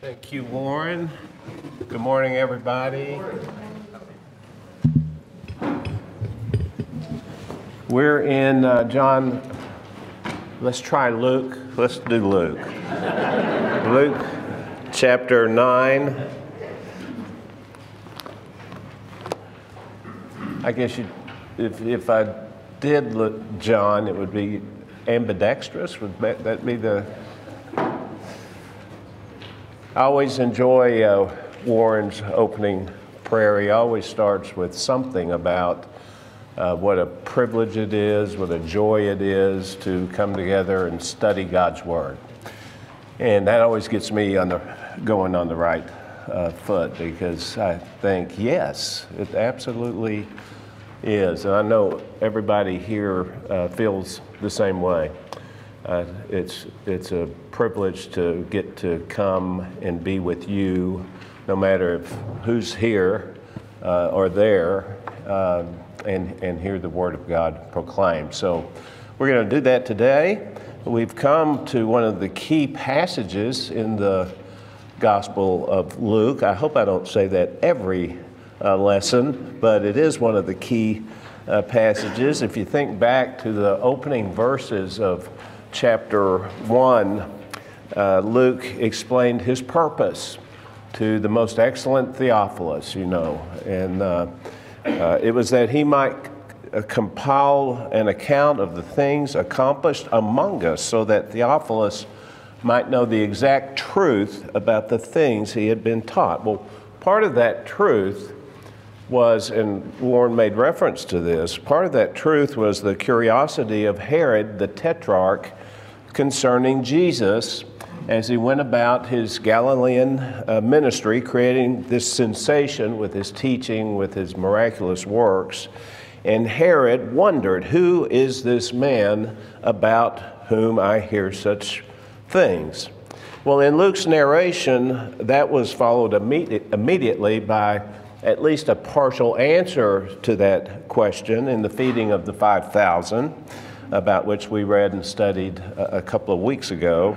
Thank you, Warren. Good morning, everybody. We're in uh, John. Let's try Luke. Let's do Luke. Luke chapter 9. I guess you, if, if I did look John, it would be ambidextrous. Would that be the I always enjoy uh, Warren's opening prayer. He always starts with something about uh, what a privilege it is, what a joy it is to come together and study God's Word. And that always gets me on the, going on the right uh, foot because I think, yes, it absolutely is. And I know everybody here uh, feels the same way. Uh, it's, it's a privilege to get to come and be with you, no matter who's here uh, or there, uh, and, and hear the Word of God proclaimed. So we're going to do that today. We've come to one of the key passages in the Gospel of Luke. I hope I don't say that every uh, lesson, but it is one of the key uh, passages. If you think back to the opening verses of chapter 1, uh, Luke explained his purpose to the most excellent Theophilus, you know, and uh, uh, it was that he might uh, compile an account of the things accomplished among us so that Theophilus might know the exact truth about the things he had been taught. Well, part of that truth was, and Warren made reference to this, part of that truth was the curiosity of Herod the Tetrarch concerning Jesus as he went about his Galilean uh, ministry, creating this sensation with his teaching, with his miraculous works. And Herod wondered, Who is this man about whom I hear such things? Well, in Luke's narration, that was followed immedi- immediately by at least a partial answer to that question in the feeding of the 5,000 about which we read and studied a, couple of weeks ago.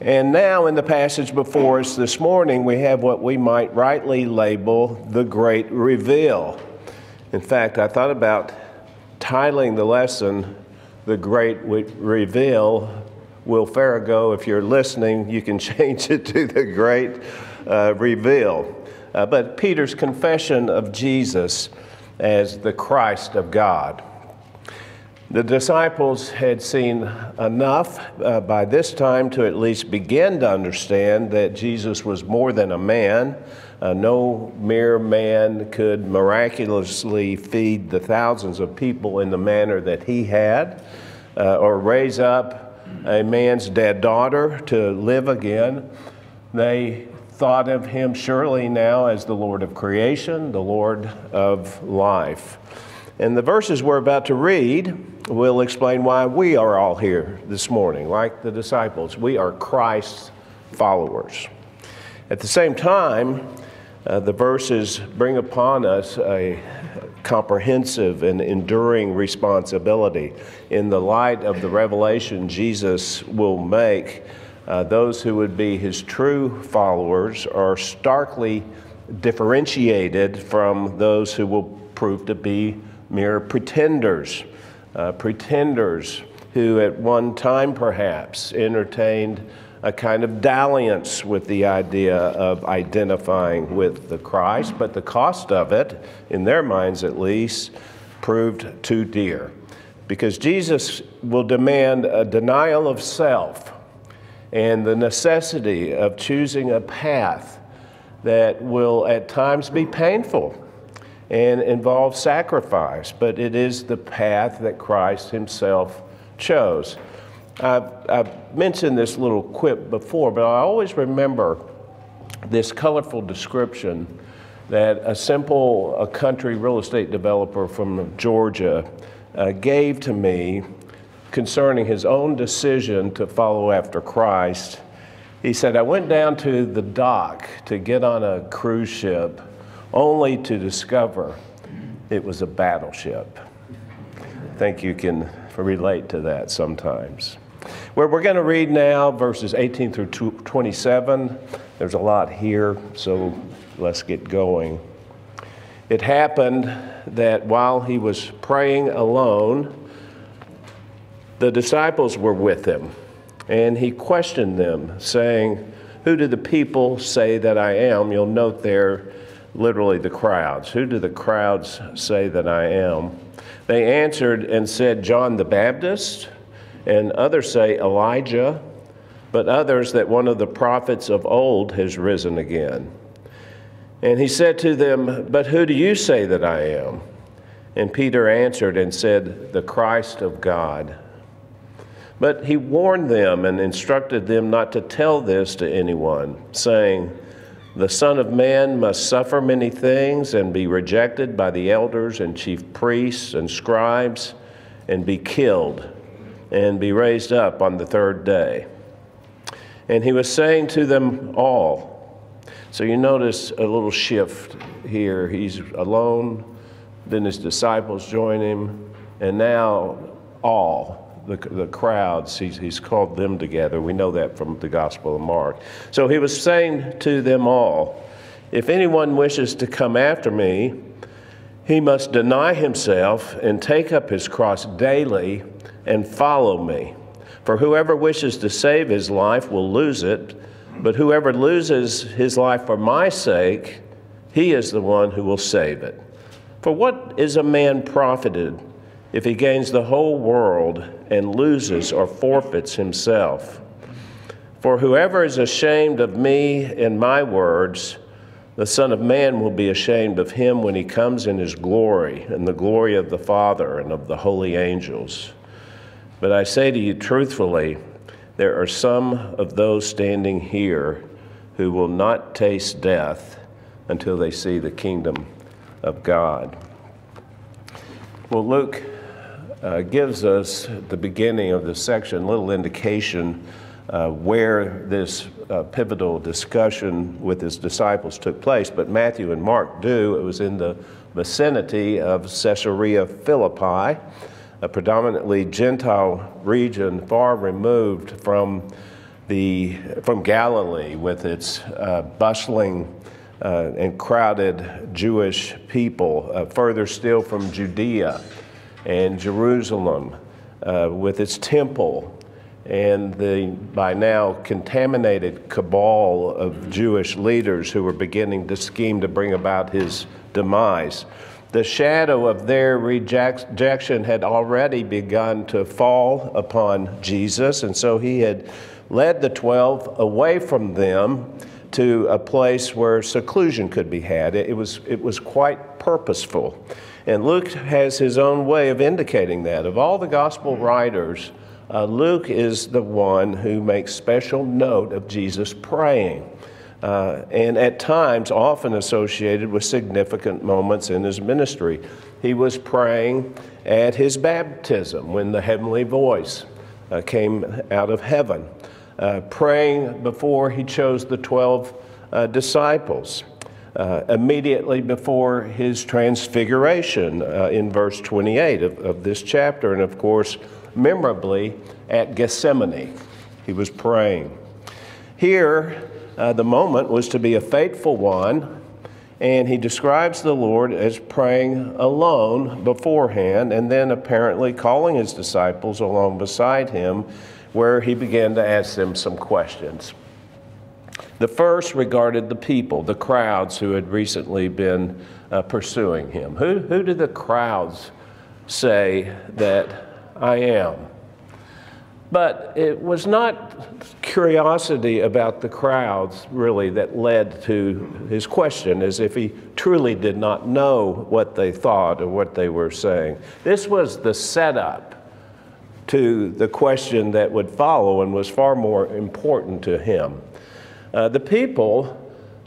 And now, in the passage before us this morning, we have what we might rightly label the great reveal. In fact, I thought about titling the lesson, The Great Reveal. Will Farrago, if you're listening, you can change it to The Great uh, Reveal. Uh, but Peter's confession of Jesus as the Christ of God. The disciples had seen enough uh, by this time to at least begin to understand that Jesus was more than a man. Uh, no mere man could miraculously feed the thousands of people in the manner that he had, uh, or raise up a man's dead daughter to live again. They thought of him surely now as the Lord of creation, the Lord of life. And the verses we're about to read will explain why we are all here this morning, like the disciples. We are Christ's followers. At the same time, uh, the verses bring upon us a comprehensive and enduring responsibility. In the light of the revelation Jesus will make, uh, those who would be his true followers are starkly differentiated from those who will prove to be mere pretenders, uh, pretenders who at one time perhaps entertained a kind of dalliance with the idea of identifying with the Christ, but the cost of it, in their minds at least, proved too dear. Because Jesus will demand a denial of self and the necessity of choosing a path that will at times be painful and involve sacrifice, but it is the path that Christ Himself chose. I've, I've, mentioned this little quip before, but I always remember this colorful description that a simple a country real estate developer from Georgia uh, gave to me concerning his own decision to follow after Christ. He said, I went down to the dock to get on a cruise ship only to discover it was a battleship. I think you can relate to that sometimes. Where we're going to read now, verses 18 through 27. There's a lot here, so let's get going. It happened that while he was praying alone, the disciples were with him, and he questioned them, saying, Who do the people say that I am? You'll note there literally the crowds. Who do the crowds say that I am? They answered and said, John the Baptist, and others say Elijah, but others that one of the prophets of old has risen again. And he said to them, But who do you say that I am? And Peter answered and said, The Christ of God. But he warned them and instructed them not to tell this to anyone, saying, The Son of Man must suffer many things and be rejected by the elders and chief priests and scribes and be killed and be raised up on the third day. And he was saying to them all, so you notice a little shift here. He's alone, then his disciples join him, and now all, the, the crowds, he's, he's called them together. We know that from the Gospel of Mark. So he was saying to them all, If anyone wishes to come after me, he must deny himself and take up his cross daily and follow me. For whoever wishes to save his life will lose it but whoever loses his life for my sake, he is the one who will save it. For what is a man profited if he gains the whole world and loses or forfeits himself? For whoever is ashamed of me and my words, the Son of Man will be ashamed of him when he comes in his glory and the glory of the Father and of the holy angels. But I say to you truthfully, there are some of those standing here who will not taste death until they see the kingdom of God. Well, Luke uh, gives us the beginning of this section, little indication uh, where this uh, pivotal discussion with his disciples took place, but Matthew and Mark do. It was in the vicinity of Caesarea Philippi a predominantly Gentile region far removed from, the, from Galilee with its uh, bustling uh, and crowded Jewish people, uh, further still from Judea and Jerusalem uh, with its temple and the by now contaminated cabal of Jewish leaders who were beginning to scheme to bring about his demise the shadow of their rejection had already begun to fall upon Jesus, and so he had led the 12 away from them to a place where seclusion could be had. It was, it was quite purposeful. And Luke has his own way of indicating that. Of all the gospel writers, uh, Luke is the one who makes special note of Jesus praying uh, and at times often associated with significant moments in his ministry. He was praying at his baptism when the heavenly voice uh, came out of heaven, uh, praying before he chose the 12 uh, disciples. Uh, immediately before his transfiguration uh, in verse 28 of, of this chapter, and of course, memorably at Gethsemane, he was praying. Here, uh, the moment was to be a faithful one, and he describes the Lord as praying alone beforehand, and then apparently calling his disciples along beside him, where he began to ask them some questions. The first regarded the people, the crowds who had recently been uh, pursuing him. Who, who did the crowds say that I am? But it was not curiosity about the crowds really that led to his question, as if he truly did not know what they thought or what they were saying. This was the setup to the question that would follow and was far more important to him. Uh, the people,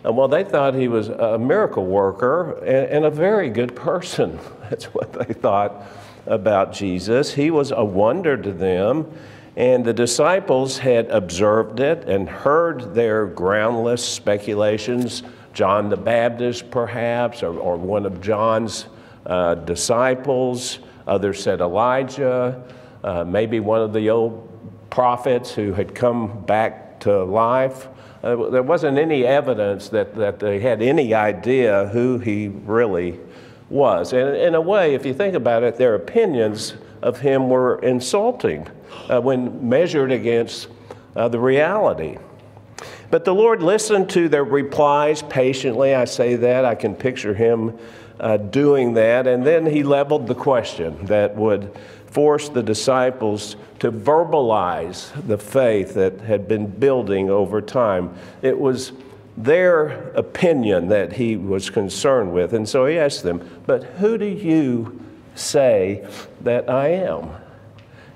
uh, well, they thought he was a miracle worker and, and a very good person. That's what they thought about Jesus. He was a wonder to them. And the disciples had observed it and heard their groundless speculations, John the Baptist perhaps, or, or one of John's uh, disciples. Others said Elijah, uh, maybe one of the old prophets who had come back to life. Uh, there wasn't any evidence that, that they had any idea who he really was. And in a way, if you think about it, their opinions of him were insulting uh, when measured against uh, the reality. But the Lord listened to their replies patiently. I say that. I can picture him uh, doing that. And then he leveled the question that would force the disciples to verbalize the faith that had been building over time. It was their opinion that he was concerned with. And so he asked them, But who do you say that I am?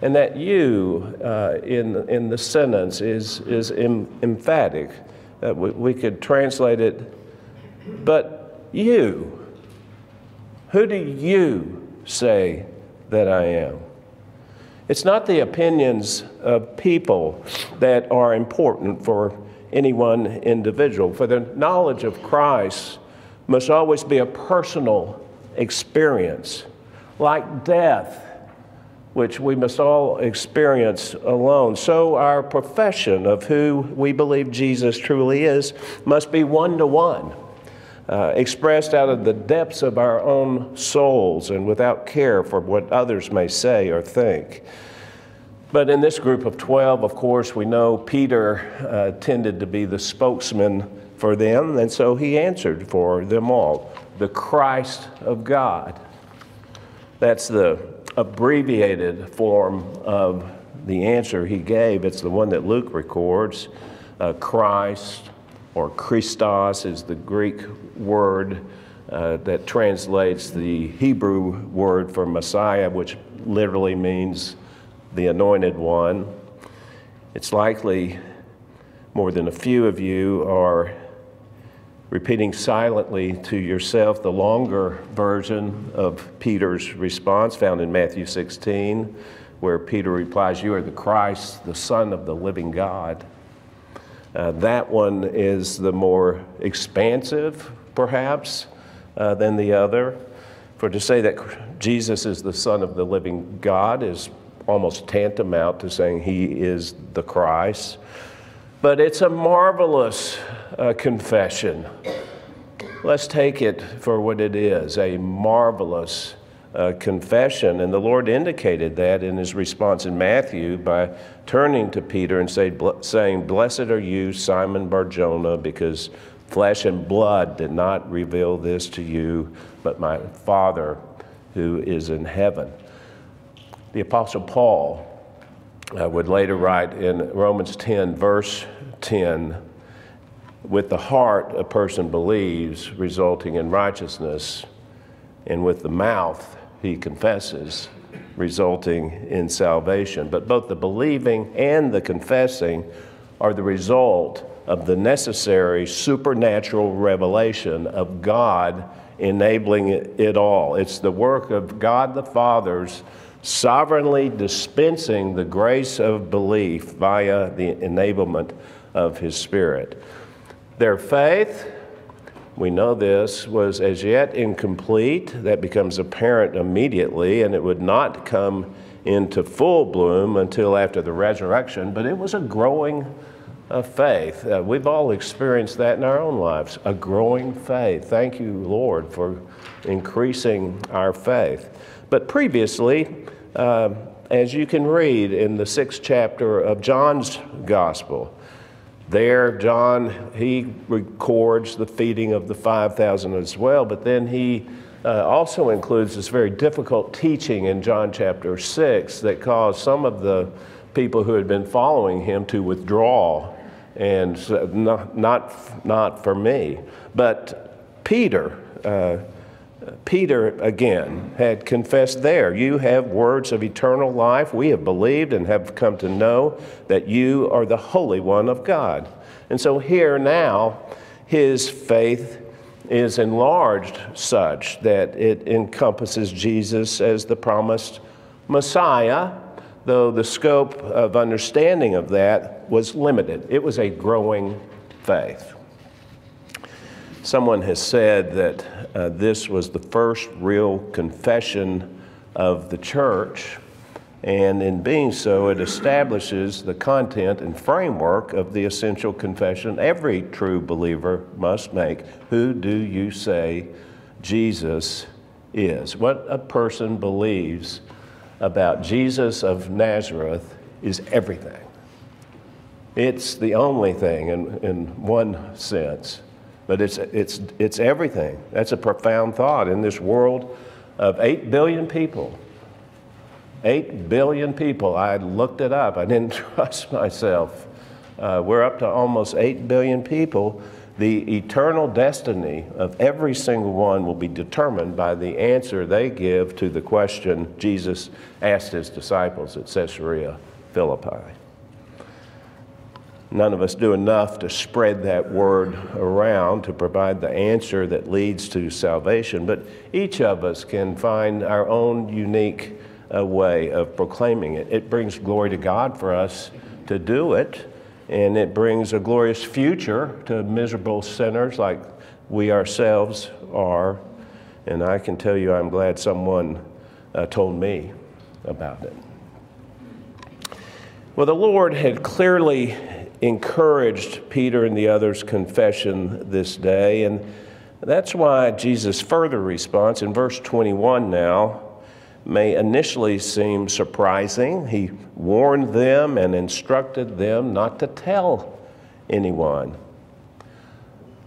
And that you uh, in, in the sentence is, is em- emphatic. Uh, we, we could translate it, but you, who do you say that I am? It's not the opinions of people that are important for any one individual, for the knowledge of Christ must always be a personal experience, like death, which we must all experience alone. So, our profession of who we believe Jesus truly is must be one to one. Uh, expressed out of the depths of our own souls and without care for what others may say or think. But in this group of 12, of course, we know Peter uh, tended to be the spokesman for them, and so he answered for them all the Christ of God. That's the abbreviated form of the answer he gave. It's the one that Luke records. Uh, Christ or Christos is the Greek word uh, that translates the Hebrew word for Messiah, which literally means the anointed one. It's likely more than a few of you are repeating silently to yourself the longer version of Peter's response found in Matthew 16, where Peter replies, You are the Christ, the Son of the living God. Uh, that one is the more expansive, perhaps, uh, than the other. For to say that Jesus is the Son of the living God is almost tantamount to saying he is the Christ. But it's a marvelous uh, confession. Let's take it for what it is a marvelous uh, confession. And the Lord indicated that in his response in Matthew by turning to Peter and say, saying, Blessed are you, Simon Barjona, because flesh and blood did not reveal this to you, but my Father who is in heaven. The Apostle Paul uh, would later write in Romans 10, verse 10, with the heart a person believes, resulting in righteousness, and with the mouth he confesses, resulting in salvation. But both the believing and the confessing are the result of the necessary supernatural revelation of God enabling it all. It's the work of God the Father's sovereignly dispensing the grace of belief via the enablement of His Spirit. Their faith, we know this, was as yet incomplete. That becomes apparent immediately, and it would not come into full bloom until after the resurrection, but it was a growing uh, faith. Uh, we've all experienced that in our own lives a growing faith. Thank you, Lord, for increasing our faith. But previously, uh, as you can read in the sixth chapter of John's Gospel, there, John, he records the feeding of the 5,000 as well, but then he uh, also includes this very difficult teaching in John chapter 6 that caused some of the people who had been following him to withdraw and not, not, not for me. But Peter, uh, Peter again had confessed there, You have words of eternal life. We have believed and have come to know that you are the Holy One of God. And so here now, his faith is enlarged such that it encompasses Jesus as the promised Messiah, though the scope of understanding of that was limited. It was a growing faith. Someone has said that uh, this was the first real confession of the church, And in being so, it establishes the content and framework of the essential confession every true believer must make. Who do you say Jesus is? What a person believes about Jesus of Nazareth is everything. It's the only thing in, in one sense, but it's, it's, it's everything. That's a profound thought in this world of 8 billion people 8 billion people. I looked it up, I didn't trust myself. Uh, we're up to almost 8 billion people. The eternal destiny of every single one will be determined by the answer they give to the question Jesus asked his disciples at Caesarea Philippi. None of us do enough to spread that word around to provide the answer that leads to salvation, but each of us can find our own unique a way of proclaiming it. It brings glory to God for us to do it, and it brings a glorious future to miserable sinners like we ourselves are. And I can tell you, I'm glad someone uh, told me about it. Well, the Lord had clearly encouraged Peter and the others' confession this day, and that's why Jesus' further response in verse 21 now may initially seem surprising. He warned them and instructed them not to tell anyone.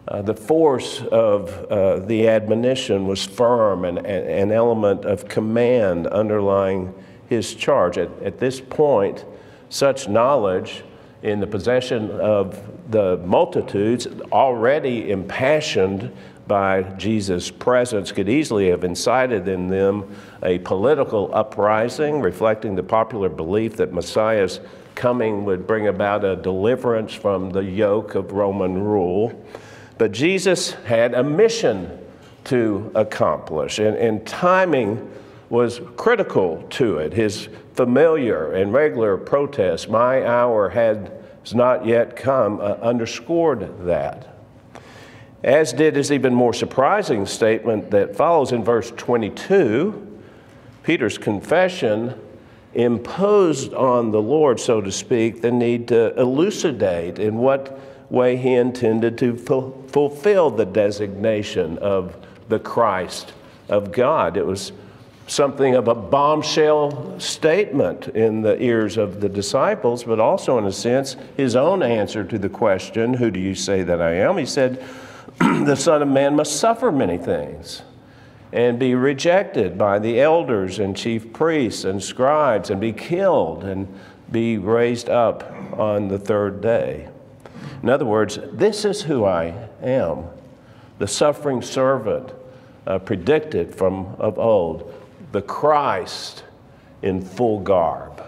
Uh, the force of uh, the admonition was firm and an element of command underlying his charge. At, at this point, such knowledge in the possession of the multitudes, already impassioned by Jesus' presence could easily have incited in them a political uprising, reflecting the popular belief that Messiah's coming would bring about a deliverance from the yoke of Roman rule. But Jesus had a mission to accomplish, and, and timing was critical to it. His familiar and regular protest, My hour has not yet come, uh, underscored that as did his even more surprising statement that follows in verse 22. Peter's confession imposed on the Lord, so to speak, the need to elucidate in what way he intended to fu- fulfill the designation of the Christ of God. It was something of a bombshell statement in the ears of the disciples, but also, in a sense, his own answer to the question, Who do you say that I am? He said, the Son of Man must suffer many things and be rejected by the elders and chief priests and scribes and be killed and be raised up on the third day. In other words, this is who I am, the suffering servant uh, predicted from of old, the Christ in full garb.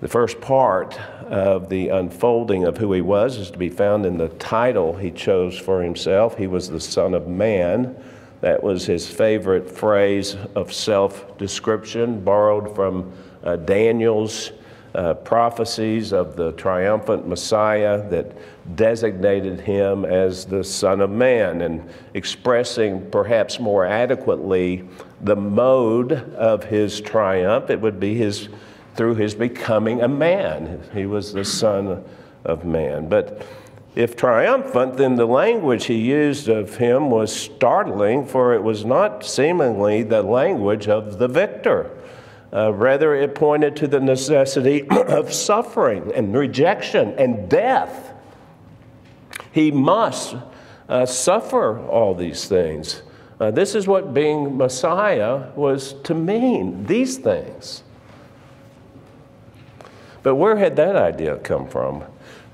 The first part of the unfolding of who he was is to be found in the title he chose for himself. He was the Son of Man. That was his favorite phrase of self description, borrowed from uh, Daniel's uh, prophecies of the triumphant Messiah that designated him as the Son of Man and expressing perhaps more adequately the mode of his triumph. It would be his through his becoming a man. He was the Son of Man. But if triumphant, then the language he used of him was startling, for it was not seemingly the language of the victor. Uh, rather, it pointed to the necessity of suffering and rejection and death. He must uh, suffer all these things. Uh, this is what being Messiah was to mean, these things. But where had that idea come from?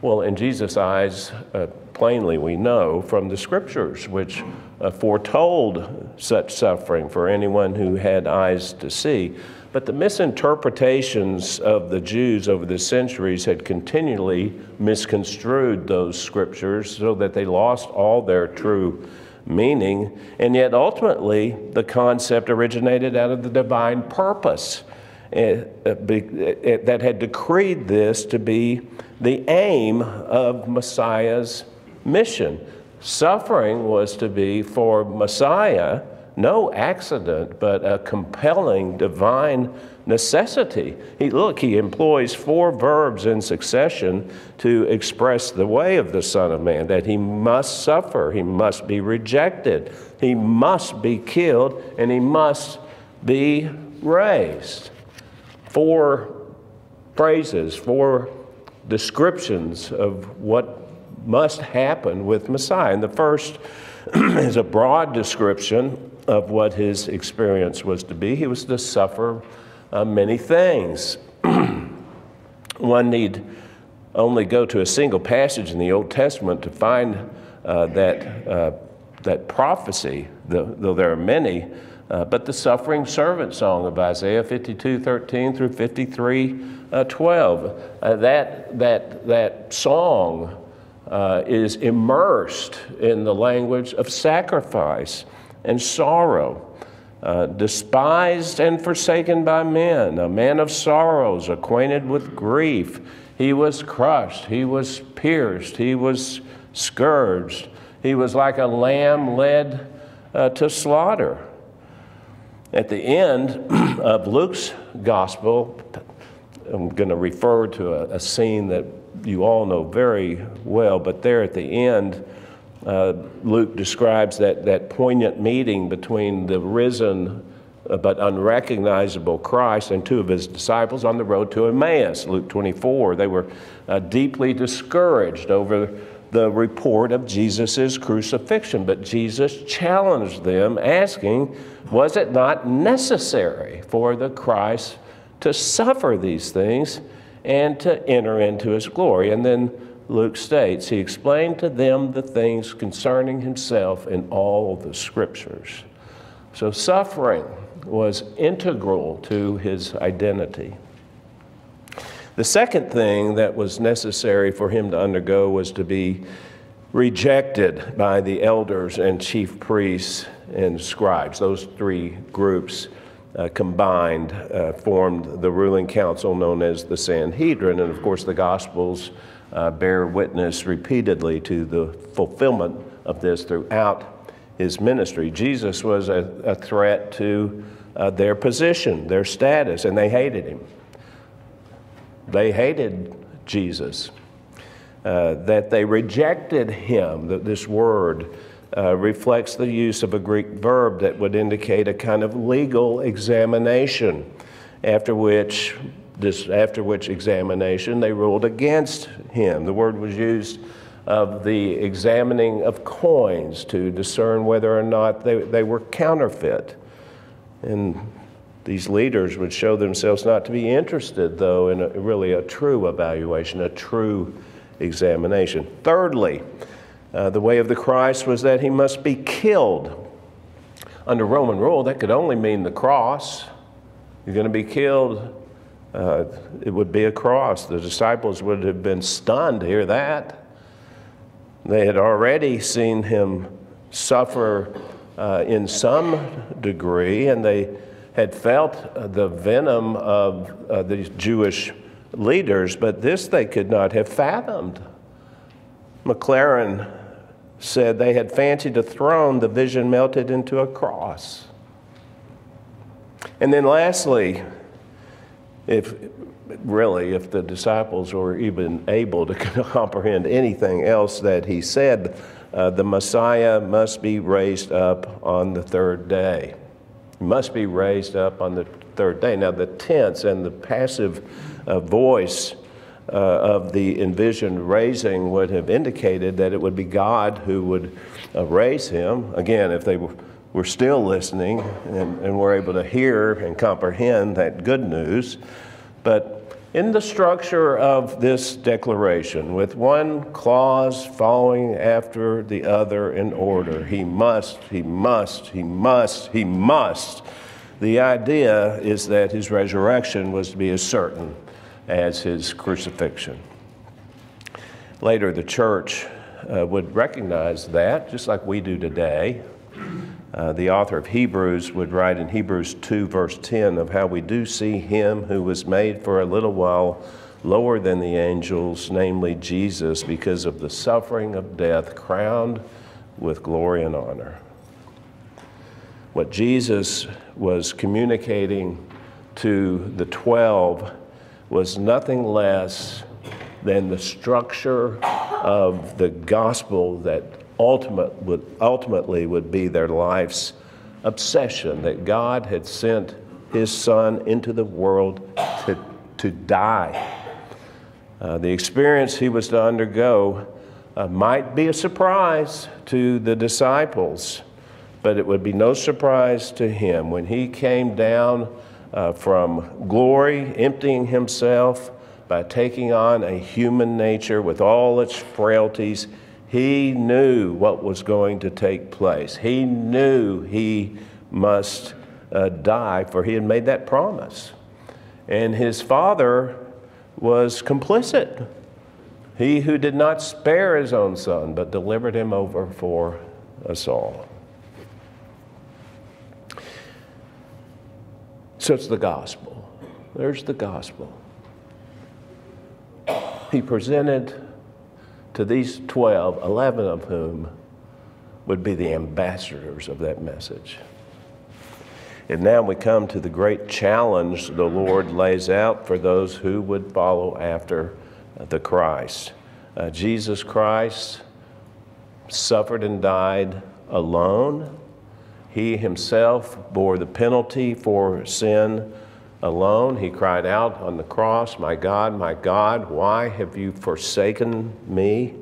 Well, in Jesus' eyes, uh, plainly we know from the scriptures, which uh, foretold such suffering for anyone who had eyes to see. But the misinterpretations of the Jews over the centuries had continually misconstrued those scriptures so that they lost all their true meaning. And yet, ultimately, the concept originated out of the divine purpose Eh, eh, eh, that had decreed this to be the aim of Messiah's mission. Suffering was to be for Messiah no accident, but a compelling divine necessity. He, look, he employs four verbs in succession to express the way of the Son of Man that he must suffer, he must be rejected, he must be killed, and he must be raised. Four phrases, four descriptions of what must happen with Messiah. And the first is a broad description of what his experience was to be. He was to suffer uh, many things. One need only go to a single passage in the Old Testament to find uh, that, uh, that prophecy, though there are many, uh, but the suffering servant song of Isaiah 52 13 through 53 uh, 12. Uh, that, that, that song is immersed in the language of sacrifice and sorrow. Uh, despised and forsaken by men, a man of sorrows, acquainted with grief. He was crushed, he was pierced, he was scourged, he was like a lamb led uh, to slaughter. At the end of Luke's gospel, I'm going to refer to a, a scene that you all know very well, but there at the end, uh, Luke describes that, that poignant meeting between the risen uh, but unrecognizable Christ and two of his disciples on the road to Emmaus, Luke 24. They were uh, deeply discouraged over the report of Jesus' crucifixion, but Jesus challenged them, asking, Was it not necessary for the Christ to suffer these things and to enter into his glory? And then Luke states, He explained to them the things concerning himself in all the scriptures. So suffering was integral to his identity. The second thing that was necessary for him to undergo was to be rejected by the elders and chief priests and scribes. Those three groups uh, combined uh, formed the ruling council known as the Sanhedrin. And of course, the Gospels uh, bear witness repeatedly to the fulfillment of this throughout his ministry. Jesus was a, a threat to uh, their position, their status, and they hated him. They hated Jesus. Uh, that they rejected him, that this word uh, reflects the use of a Greek verb that would indicate a kind of legal examination, after which this, after which examination they ruled against him. The word was used of the examining of coins to discern whether or not they, they were counterfeit. And these leaders would show themselves not to be interested, though, in a, really a true evaluation, a true examination. Thirdly, uh, the way of the Christ was that he must be killed. Under Roman rule, that could only mean the cross. You're going to be killed uh, it would be a cross. The disciples would have been stunned to hear that. They had already seen him suffer uh, in some degree, and they had felt the venom of uh, these Jewish leaders, but this they could not have fathomed. Maclaren said they had fancied a throne, the vision melted into a cross. And then lastly, if really, if the disciples were even able to comprehend anything else that he said, uh, the Messiah must be raised up on the third day. Must be raised up on the third day. Now, the tense and the passive uh, voice uh, of the envisioned raising would have indicated that it would be God who would uh, raise him. Again, if they were, were still listening and, and were able to hear and comprehend that good news. But in the structure of this declaration, with one clause following after the other in order, he must, he must, he must, he must. The idea is that his resurrection was to be as certain as his crucifixion. Later, the church uh, would recognize that, just like we do today. Uh, the author of Hebrews would write in Hebrews 2, verse 10, of how we do see him who was made for a little while lower than the angels, namely Jesus, because of the suffering of death, crowned with glory and honor. What Jesus was communicating to the 12 was nothing less than the structure of the gospel that ultimate would, ultimately would be their life's obsession that God had sent his son into the world to, to die. Uh, the experience he was to undergo uh, might be a surprise to the disciples, but it would be no surprise to him when he came down uh, from glory, emptying himself by taking on a human nature with all its frailties. He knew what was going to take place. He knew he must uh, die, for he had made that promise. And his father was complicit. He who did not spare his own son, but delivered him over for us all. So it's the gospel. There's the gospel. He presented to these 12, 11 of whom would be the ambassadors of that message. And now we come to the great challenge the Lord lays out for those who would follow after the Christ. Uh, Jesus Christ suffered and died alone. He himself bore the penalty for sin alone. He cried out on the cross, My God, my God, why have you forsaken me?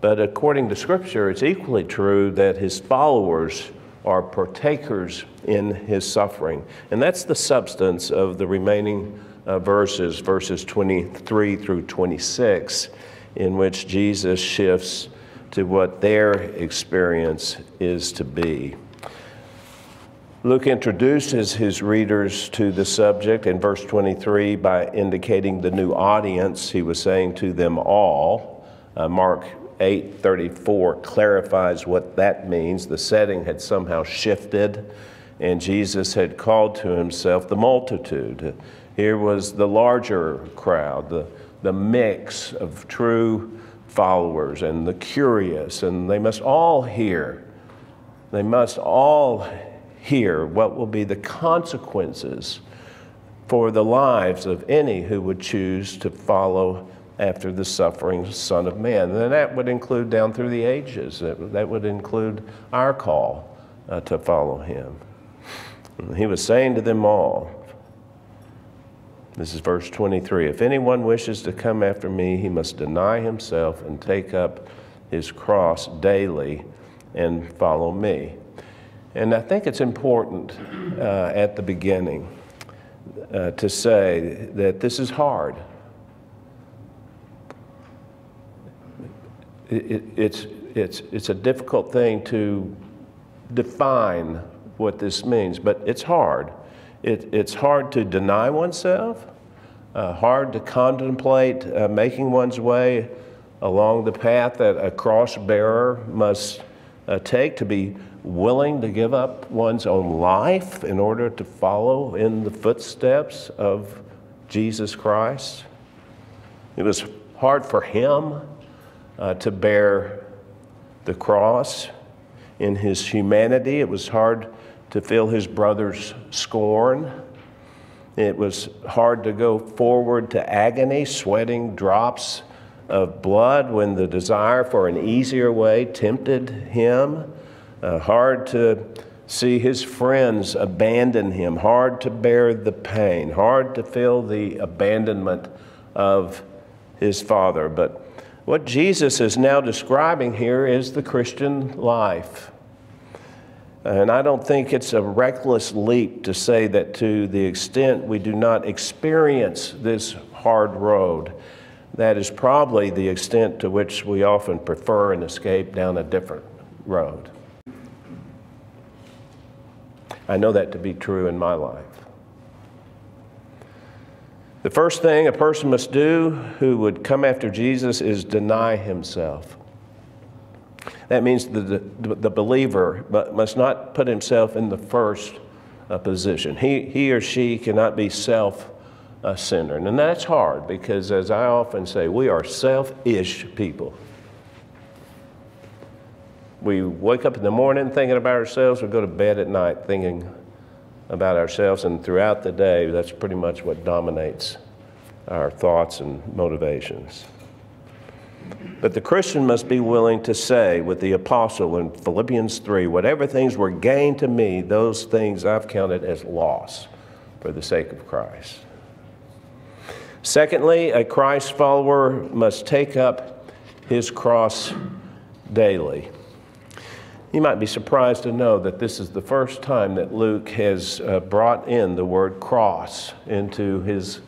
But according to Scripture, it's equally true that his followers are partakers in his suffering. And that's the substance of the remaining uh, verses, verses 23 through 26, in which Jesus shifts to what their experience is to be. Luke introduces his readers to the subject in verse 23 by indicating the new audience. He was saying to them all. Uh, Mark 8:34 clarifies what that means. The setting had somehow shifted, and Jesus had called to himself the multitude. Here was the larger crowd, the, the mix of true followers and the curious, and they must all hear. They must all hear what will be the consequences for the lives of any who would choose to follow after the suffering Son of Man. And that would include down through the ages, that would include our call uh, to follow him. He was saying to them all, this is verse 23 If anyone wishes to come after me, he must deny himself and take up his cross daily and follow me. And I think it's important uh, at the beginning uh, to say that this is hard. it, it's, it's, it's a difficult thing to define what this means, but it's hard. It, it's hard to deny oneself, uh, hard to contemplate uh, making one's way along the path that a cross bearer must uh, take to be willing to give up one's own life in order to follow in the footsteps of Jesus Christ. It was hard for him uh, to bear the cross. In his humanity, it was hard to feel his brother's scorn. It was hard to go forward to agony, sweating drops of blood when the desire for an easier way tempted him. Uh, hard to see his friends abandon him, hard to bear the pain, hard to feel the abandonment of his father. But what Jesus is now describing here is the Christian life. And I don't think it's a reckless leap to say that to the extent we do not experience this hard road, that is probably the extent to which we often prefer an escape down a different road. I know that to be true in my life. The first thing a person must do who would come after Jesus is deny himself. That means the, the, the believer must not put himself in the first uh, position. He, he or she cannot be self uh, centered. And that's hard because, as I often say, we are selfish people. We wake up in the morning thinking about ourselves, we go to bed at night thinking about ourselves, and throughout the day, that's pretty much what dominates our thoughts and motivations. But the Christian must be willing to say with the apostle in Philippians 3 whatever things were gain to me, those things I've counted as loss for the sake of Christ. Secondly, a Christ follower must take up his cross daily. You might be surprised to know that this is the first time that Luke has uh, brought in the word cross into his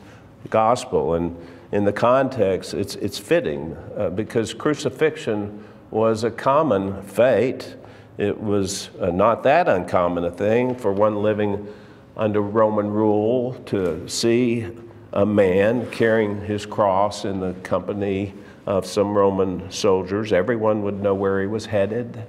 gospel. And in the context, it's, it's fitting uh, because crucifixion was a common fate. It was uh, not that uncommon a thing for one living under Roman rule to see a man carrying his cross in the company of some Roman soldiers. Everyone would know where he was headed.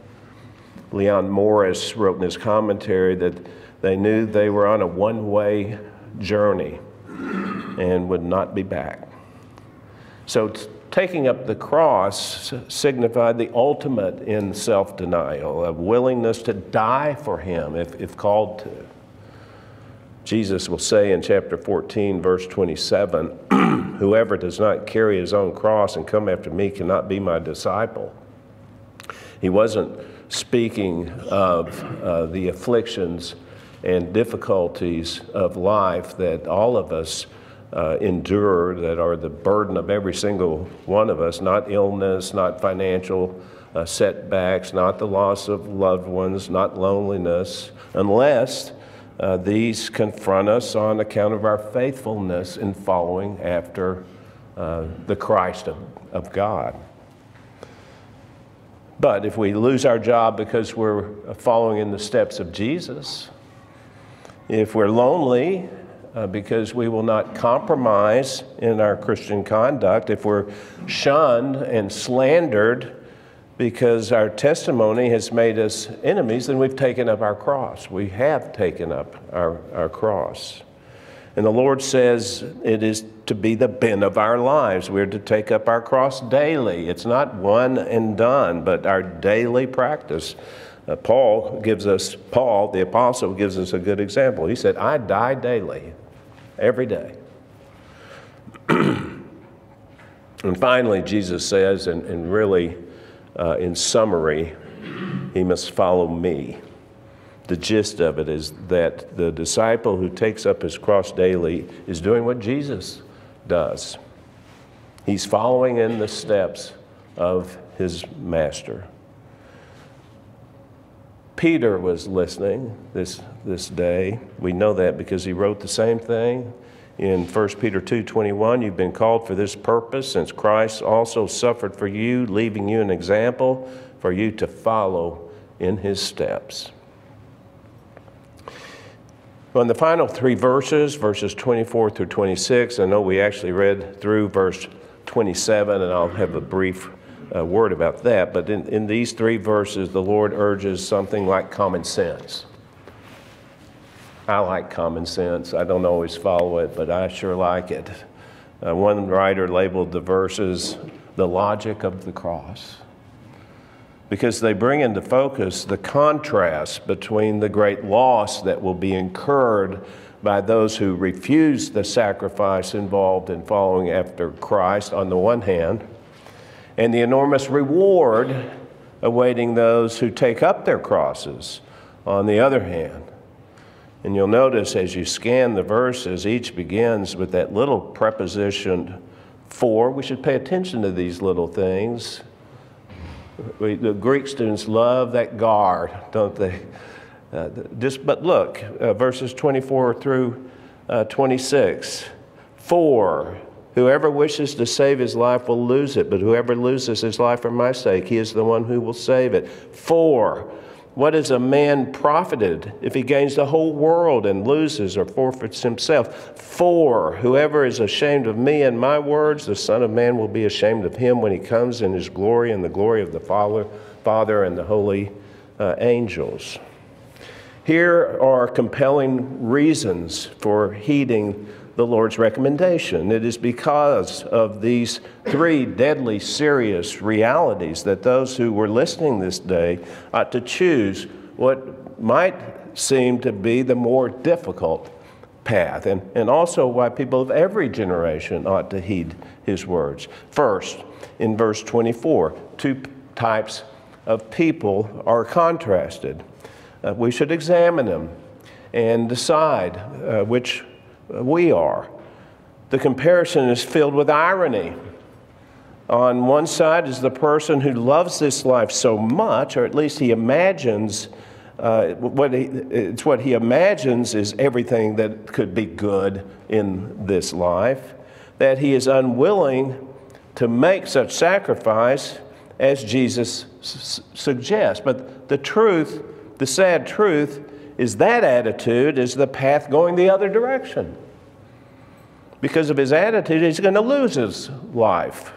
Leon Morris wrote in his commentary that they knew they were on a one way journey and would not be back. So, taking up the cross signified the ultimate in self denial, a willingness to die for him if, if called to. Jesus will say in chapter 14, verse 27 Whoever does not carry his own cross and come after me cannot be my disciple. He wasn't speaking of uh, the afflictions and difficulties of life that all of us uh, endure, that are the burden of every single one of us, not illness, not financial uh, setbacks, not the loss of loved ones, not loneliness, unless uh, these confront us on account of our faithfulness in following after uh, the Christ of, of God. But if we lose our job because we're following in the steps of Jesus, if we're lonely uh, because we will not compromise in our Christian conduct, if we're shunned and slandered because our testimony has made us enemies, then we've taken up our cross. We have taken up our, our cross. And the Lord says it is to be the bent of our lives. We're to take up our cross daily. It's not one and done, but our daily practice. Uh, Paul gives us, Paul, the apostle, gives us a good example. He said, I die daily, every day. and finally, Jesus says, and, and really, uh, in summary, he must follow me. The gist of it is that the disciple who takes up his cross daily is doing what Jesus does. He's following in the steps of his master. Peter was listening this, this day. We know that because he wrote the same thing in 1 Peter 2:21, you've been called for this purpose since Christ also suffered for you, leaving you an example for you to follow in his steps. On the final three verses, verses 24 through 26, I know we actually read through verse 27, and I'll have a brief uh, word about that. But in, in these three verses, the Lord urges something like common sense. I like common sense. I don't always follow it, but I sure like it. Uh, one writer labeled the verses the logic of the cross because they bring into focus the contrast between the great loss that will be incurred by those who refuse the sacrifice involved in following after Christ on the one hand, and the enormous reward awaiting those who take up their crosses on the other hand. And you'll notice as you scan the verses, each begins with that little preposition for. We should pay attention to these little things. The Greek students love that gar, don't they? Uh, just, but look, uh, verses 24 through uh, 26. For whoever wishes to save his life will lose it, but whoever loses his life for my sake, he is the one who will save it. For what is a man profited if he gains the whole world and loses or forfeits himself? For whoever is ashamed of me and my words, the Son of Man will be ashamed of him when he comes in his glory and the glory of the Father, Father and the holy uh, angels. Here are compelling reasons for heeding the Lord's recommendation. It is because of these three deadly serious realities that those who were listening this day ought to choose what might seem to be the more difficult path, and, and also why people of every generation ought to heed his words. First, in verse 24, two types of people are contrasted. Uh, we should examine them and decide uh, which we are. The comparison is filled with irony. On one side is the person who loves this life so much, or at least he imagines uh, what he, it's what he imagines is everything that could be good in this life, that he is unwilling to make such sacrifice as Jesus suggests. But the truth, the sad truth, is that attitude is the path going the other direction. Because of his attitude, he's going to lose his life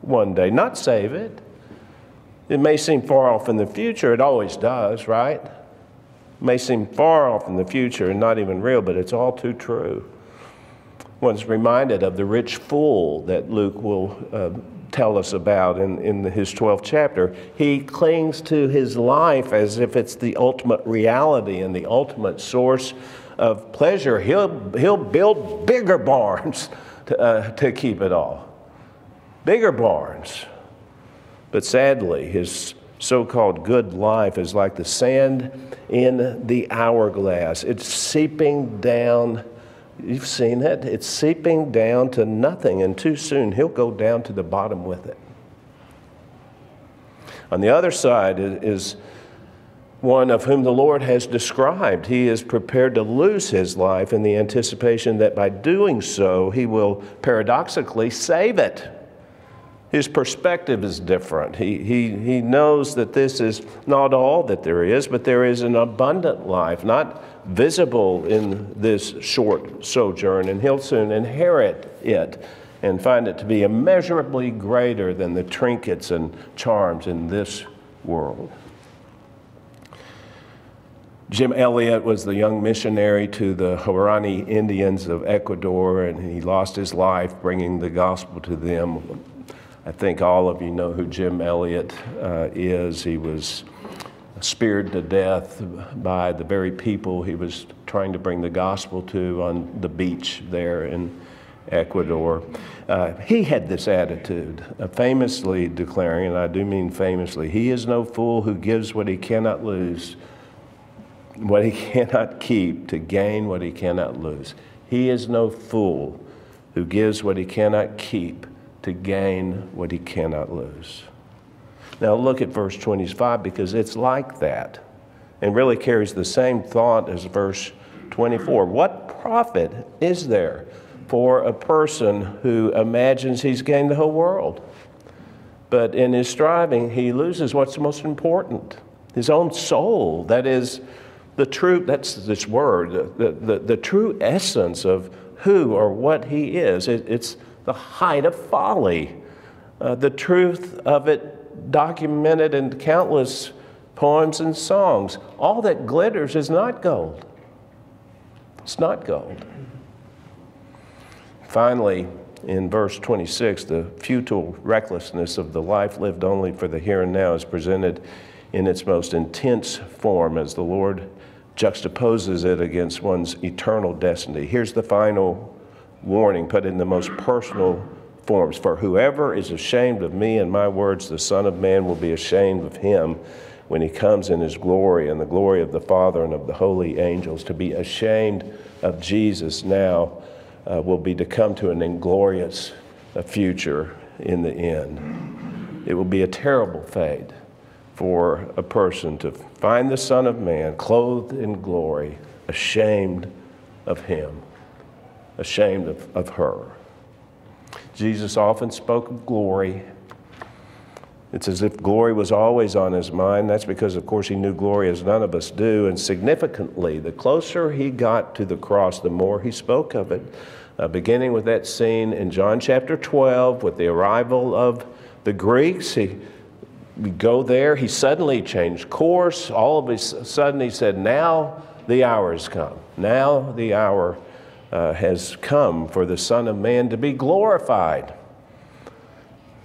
one day, not save it. It may seem far off in the future, it always does, right? may seem far off in the future and not even real, but it's all too true. One's reminded of the rich fool that Luke will uh, tell us about in, in his 12th chapter. He clings to his life as if it's the ultimate reality and the ultimate source of pleasure. He'll, he'll build bigger barns to, uh, to keep it all. Bigger barns. But sadly, his so called good life is like the sand in the hourglass. It's seeping down. You've seen it. It's seeping down to nothing, and too soon he'll go down to the bottom with it. On the other side is one of whom the Lord has described. He is prepared to lose his life in the anticipation that by doing so, he will paradoxically save it. His perspective is different. He, he, he knows that this is not all that there is, but there is an abundant life, not visible in this short sojourn, and he'll soon inherit it and find it to be immeasurably greater than the trinkets and charms in this world. Jim Elliot was the young missionary to the Huaorani Indians of Ecuador, and he lost his life bringing the gospel to them I think all of you know who Jim Elliot uh, is. He was speared to death by the very people he was trying to bring the gospel to on the beach there in Ecuador. Uh, he had this attitude, uh, famously declaring, and I do mean famously, he is no fool who gives what he cannot lose, what he cannot keep to gain what he cannot lose. He is no fool who gives what he cannot keep to gain what he cannot lose. Now, look at verse 25 because it's like that and really carries the same thought as verse 24. What profit is there for a person who imagines he's gained the whole world? But in his striving, he loses what's most important his own soul. That is the true, that's this word, the, the, the true essence of who or what he is. It, it's the height of folly. Uh, the truth of it documented in countless poems and songs. All that glitters is not gold. It's not gold. Finally, in verse 26, the futile recklessness of the life lived only for the here and now is presented in its most intense form as the Lord juxtaposes it against one's eternal destiny. Here's the final warning put in the most personal forms. For whoever is ashamed of me and my words, the Son of Man will be ashamed of him when he comes in his glory and the glory of the Father and of the holy angels. To be ashamed of Jesus now uh, will be to come to an inglorious uh, future in the end. It will be a terrible fate for a person to find the Son of Man clothed in glory, ashamed of him ashamed of, of her. Jesus often spoke of glory. It's as if glory was always on his mind. That's because, of course, he knew glory as none of us do. And significantly, the closer he got to the cross, the more he spoke of it. Uh, beginning with that scene in John chapter 12 with the arrival of the Greeks. He, we go there, he suddenly changed course. All of a sudden, he said, Now the hour has come. Now the hour uh, has come for the Son of Man to be glorified.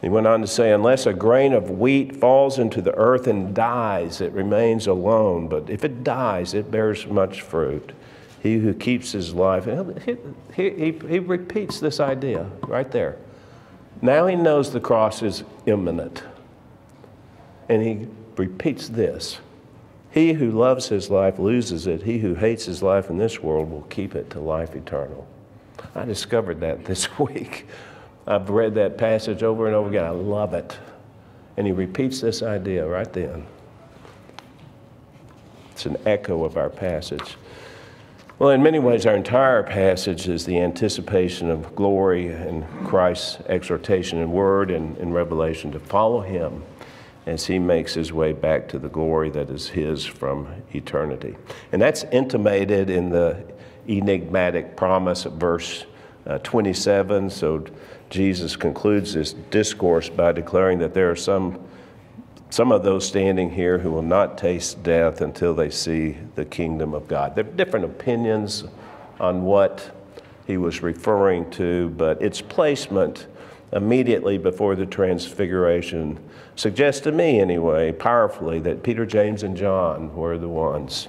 He went on to say, Unless a grain of wheat falls into the earth and dies, it remains alone. But if it dies, it bears much fruit. He who keeps his life, he, he, he repeats this idea right there. Now he knows the cross is imminent. And he repeats this He who loves his life loses it. He who hates his life in this world will keep it to life eternal. I discovered that this week. I've read that passage over and over again. I love it. And he repeats this idea right then. It's an echo of our passage. Well, in many ways, our entire passage is the anticipation of glory and Christ's exhortation in word and in revelation to follow him as he makes his way back to the glory that is his from eternity. And that's intimated in the enigmatic promise of verse uh, 27. So Jesus concludes this discourse by declaring that there are some, some of those standing here who will not taste death until they see the kingdom of God. There are different opinions on what he was referring to, but its placement immediately before the transfiguration suggests to me, anyway, powerfully, that Peter, James, and John were the ones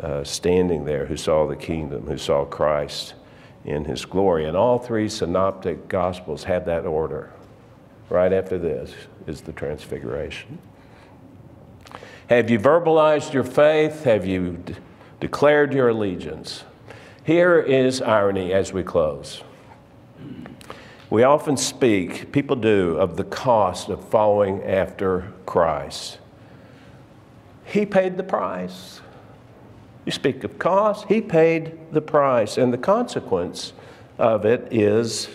uh, standing there who saw the kingdom, who saw Christ in his glory. And all three synoptic gospels have that order. Right after this is the transfiguration. Have you verbalized your faith? Have you declared your allegiance? Here is irony as we close. We often speak, people do, of the cost of following after Christ. He paid the price. You speak of cost, he paid the price. And the consequence of it is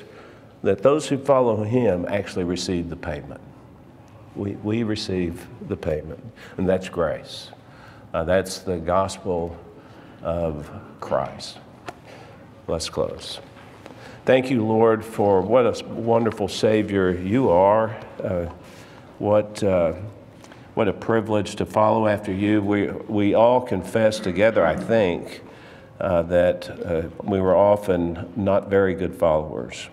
that those who follow him actually receive the payment. We, we receive the payment, and that's grace. Uh, that's the gospel of Christ. Let's close. Thank you, Lord, for what a wonderful Savior you are. Uh, what. Uh, what a privilege to follow after you. We, we all confess together, I think, uh, that uh, we were often not very good followers,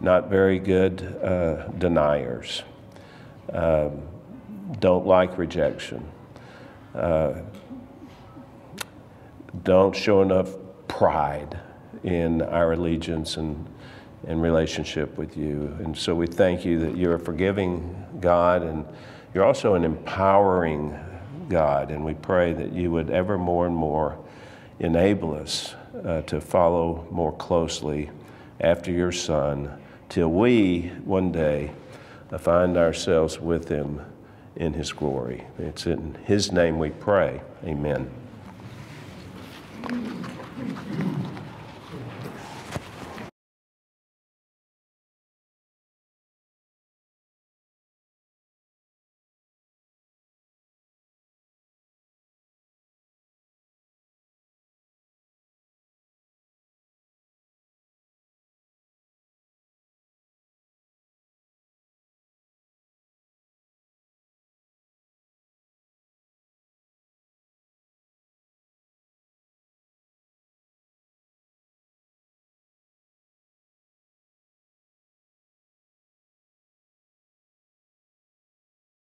not very good uh, deniers, um, don't like rejection, uh, don't show enough pride in our allegiance and, and relationship with you. And so we thank you that you're a forgiving God and you're also an empowering God, and we pray that you would ever more and more enable us uh, to follow more closely after your Son till we one day uh, find ourselves with him in his glory. It's in his name we pray. Amen.